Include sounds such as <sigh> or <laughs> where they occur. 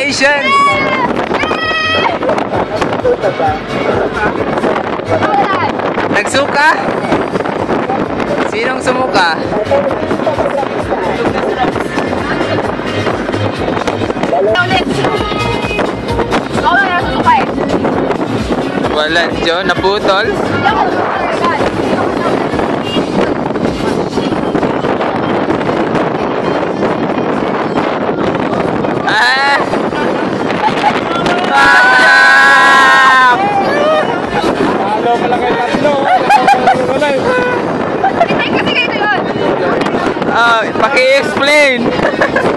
Congratulations! Nagsuka? Sinong sumuka? Wala, Jo, naputol. Hindi ako susukay. Ah! Ah! Halo pala kayo tatlo. Kasi kayo yun. Ah, paki-explain. <laughs>